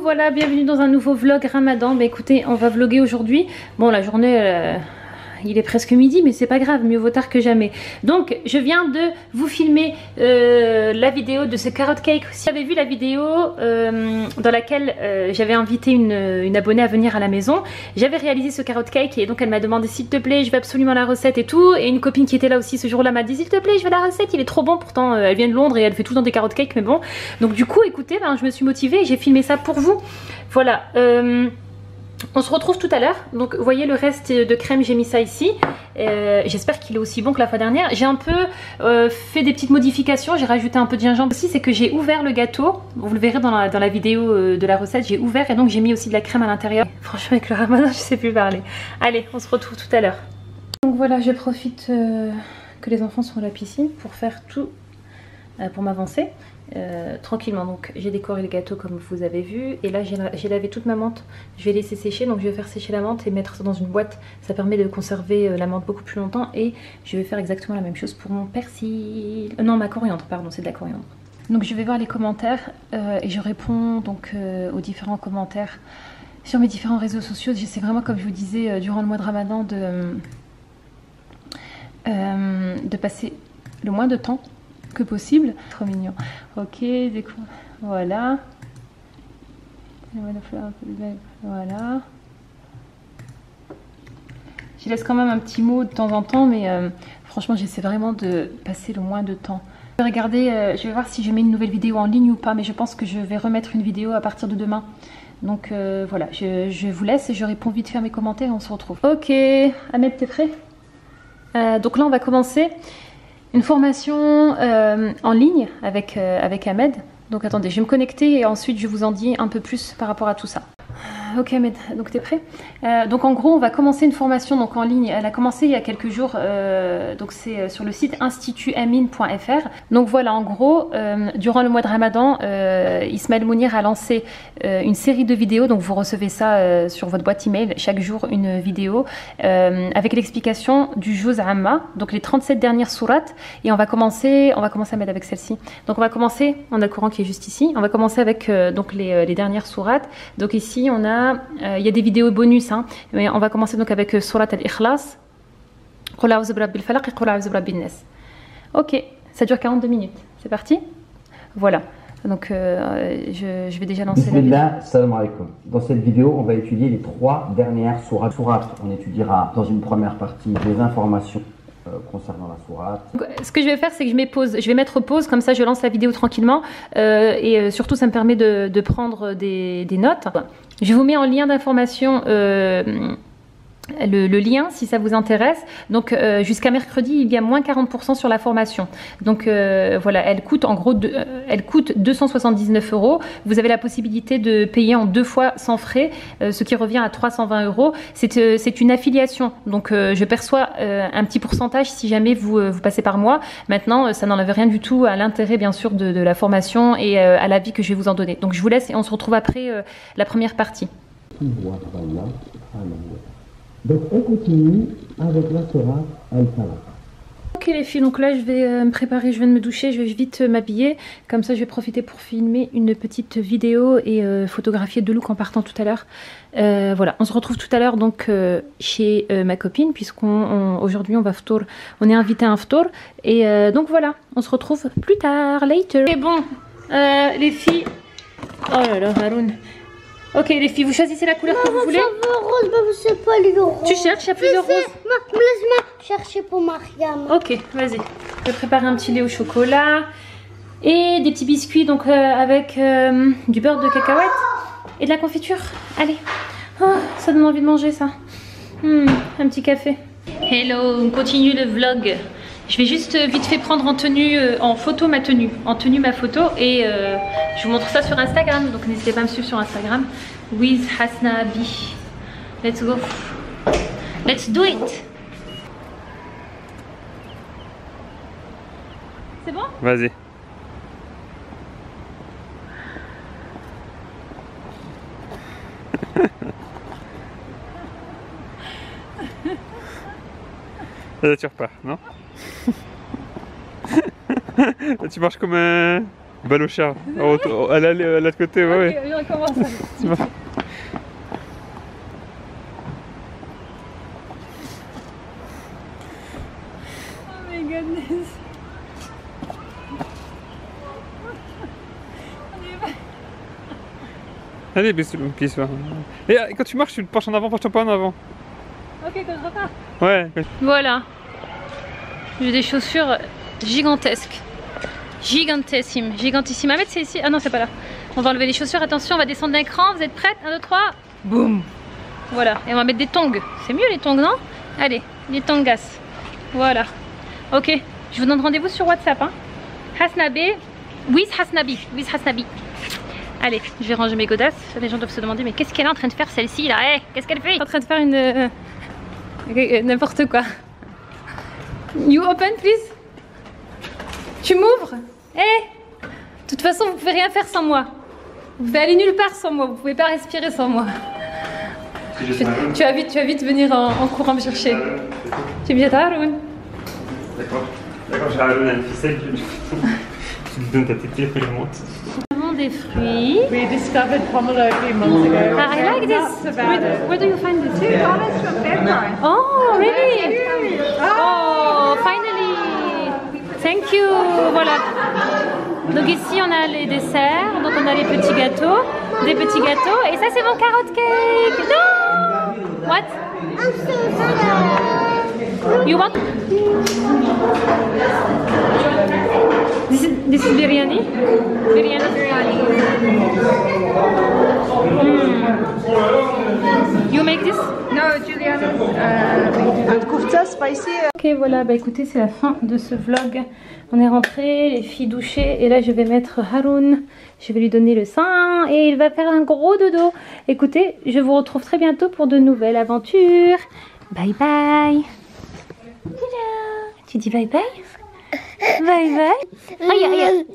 Voilà, bienvenue dans un nouveau vlog Ramadan. Bah écoutez, on va vlogger aujourd'hui. Bon, la journée, euh, il est presque midi, mais c'est pas grave, mieux vaut tard que jamais. Donc, je viens de vous filmer euh, la vidéo de ce carrot cake. Si vous avez vu la vidéo euh, dans laquelle euh, j'avais invité une, abonnée à venir à la maison, j'avais réalisé ce carrot cake et donc elle m'a demandé s'il te plaît, je veux absolument la recette et tout. Et une copine qui était là aussi ce jour-là m'a dit s'il te plaît, je veux la recette, il est trop bon. Pourtant, elle vient de Londres et elle fait tout dans des carrot cake, mais bon. Donc du coup, écoutez, ben, je me suis motivée et j'ai filmé ça pour vous. Voilà. On se retrouve tout à l'heure. Donc, vous voyez le reste de crème, j'ai mis ça ici. Euh, J'espère qu'il est aussi bon que la fois dernière. J'ai un peu euh, fait des petites modifications. J'ai rajouté un peu de gingembre aussi. C'est que j'ai ouvert le gâteau. Vous le verrez dans la, vidéo euh, de la recette. J'ai ouvert et donc j'ai mis aussi de la crème à l'intérieur. Franchement, avec le ramadan, je sais plus parler. Allez, on se retrouve tout à l'heure. Donc voilà, je profite que les enfants sont à la piscine pour faire tout, pour m'avancer. Euh, tranquillement. Donc j'ai décoré le gâteau comme vous avez vu et là j'ai lavé toute ma menthe. Je vais laisser sécher donc je vais faire sécher la menthe et mettre ça dans une boîte. Ça permet de conserver euh, la menthe beaucoup plus longtemps et je vais faire exactement la même chose pour mon persil. Euh, non ma coriandre pardon c'est de la coriandre. Donc je vais voir les commentaires euh, et je réponds donc euh, aux différents commentaires sur mes différents réseaux sociaux. J'essaie vraiment comme je vous disais euh, durant le mois de Ramadan de, de passer le moins de temps que possible. Trop mignon. Ok, voilà. Voilà. Je laisse quand même un petit mot de temps en temps, mais euh, franchement, j'essaie vraiment de passer le moins de temps. Je vais regarder, euh, je vais voir si je mets une nouvelle vidéo en ligne ou pas, mais je pense que je vais remettre une vidéo à partir de demain. Donc euh, voilà, je, vous laisse et je réponds vite fait à mes commentaires et on se retrouve. Ok, Ahmed, t'es prêt? Donc là, on va commencer une formation euh, en ligne avec, euh, avec Ahmed. Donc attendez, je vais me connecter et ensuite je vous en dis un peu plus par rapport à tout ça. Ok Ahmed, donc t'es prêt euh, Donc en gros on va commencer une formation donc en ligne. Elle a commencé il y a quelques jours, euh, donc c'est sur le site institutamine.fr. Donc voilà en gros, euh, durant le mois de Ramadan, Ismaël Mounir a lancé une série de vidéos. Donc vous recevez ça sur votre boîte email chaque jour une vidéo avec l'explication du Juz Amma, donc les 37 dernières sourates. Et on va commencer, on va commencer à mettre avec celle-ci. Donc on va commencer, on a le Coran qui est juste ici. On va commencer avec donc les, les dernières sourates. Donc ici on a il euh, y a des vidéos bonus, hein, mais on va commencer donc avec euh, Surat al-Ikhlas. Ok, ça dure 42 minutes. C'est parti? Voilà. Donc euh, je, je, vais déjà lancer la salam alaikum. Dans cette vidéo, on va étudier les trois dernières sourates. Sourate, on étudiera dans une première partie des informations concernant la sourate. Ce que je vais faire, c'est que je mets pause. Je vais mettre pause, comme ça je lance la vidéo tranquillement. Euh, et surtout, ça me permet de, de prendre des, des, notes. Je vous mets en lien d'information euh, le, lien si ça vous intéresse. Donc euh, jusqu'à mercredi, il y a moins 40% sur la formation. Donc euh, voilà, elle coûte en gros, euh, elle coûte 279 euros. Vous avez la possibilité de payer en deux fois sans frais, ce qui revient à 320 euros. C'est une affiliation, donc je perçois un petit pourcentage si jamais vous, vous passez par moi. Maintenant, ça n'enlève rien du tout à l'intérêt bien sûr de, de, la formation et à l'avis que je vais vous en donner. Donc je vous laisse et on se retrouve après la première partie. Donc on continue avec la Torah Al-Falaq. Ok les filles, donc là je vais euh, me préparer, je viens de me doucher, je vais vite euh, m'habiller. Comme ça je vais profiter pour filmer une petite vidéo et euh, photographier de look en partant tout à l'heure. Voilà, on se retrouve tout à l'heure donc chez ma copine puisqu'on aujourd'hui on va ftour, on est invité à un ftour. Et donc voilà, on se retrouve plus tard, later. Et bon, les filles... Oh là là, Haroun. Ok les filles, vous choisissez la couleur que vous voulez. rose, mais c'est pas le rose. Tu cherches, il y a plusieurs roses. Laisse-moi chercher pour Mariam. Ok, vas-y. Je vais préparer un petit lait au chocolat et des petits biscuits donc euh, avec euh, du beurre de cacahuète et de la confiture. Allez. Oh, ça donne envie de manger ça. Mmh, un petit café. Hello, on continue le vlog. Je vais juste vite fait prendre en tenue, euh, en photo ma tenue, en tenue ma photo et euh, je vous montre ça sur Instagram. Donc n'hésitez pas à me suivre sur Instagram. With Hasna Abi. Let's go. Let's do it. C'est bon? Vas-y. Ça tu repars, non? Tu marches comme un... Au- À l'autre côté, ouais. on recommence. Oh my goodness. Allez, baisse le pied, ça. Et euh, quand tu marches, tu te penches en avant, penche-toi pas en avant. Ok, quand je repars. Ouais. Voilà. J'ai des chaussures gigantesques. Gigantessimes. Gigantissimes. Ahmed, c'est ici. Ah non, c'est pas là. On va enlever les chaussures. Attention, on va descendre l'écran. Vous êtes prêtes? 1, 2, 3. Boum. Voilà. Et on va mettre des tongs. C'est mieux les tongs, non? Allez, les tongas. Voilà. Ok. Je vous donne rendez-vous sur WhatsApp. Hein. Hasnabi. With Hasnabi. With Hasnabi. Allez, je vais ranger mes godasses. Les gens doivent se demander, mais qu'est-ce qu'elle est en train de faire celle-ci là? Eh, Qu'est-ce qu'elle fait? En train de faire une. euh, euh, N'importe quoi. You open, please Tu m'ouvres? Eh De toute façon, vous pouvez rien faire sans moi. Vous pouvez aller nulle part sans moi. Vous pouvez pas respirer sans moi. Tu, tu vas vite, tu vas vite venir en, en courant me chercher. Tu dis Haroun D'accord. D'accord, j'ai rajouté une ficelle. Tu lui donnes ta tétée, après je monte. Nous avons des fruits. We discovered pomelo a few months ago. Ah, I like this. Where, where do you find this? Two dollars from Fairprice. Oh, really? Oh! You! Voilà. Donc ici, on a les desserts, donc on a les petits gâteaux, des petits gâteaux, et ça, c'est mon carotte cake! What? I'm so sorry. You want? This is, this is biryani? Biryani? Mm. You make this? No, Juliana. Uh, kofta spicy. Ok voilà, bah écoutez c'est la fin de ce vlog. On est rentré, les filles douchées et là je vais mettre Haroun. Je vais lui donner le sein et il va faire un gros dodo. Écoutez, je vous retrouve très bientôt pour de nouvelles aventures. Bye bye. Hello. Tu dis bye bye? Bye bye. Aïe aïe aïe.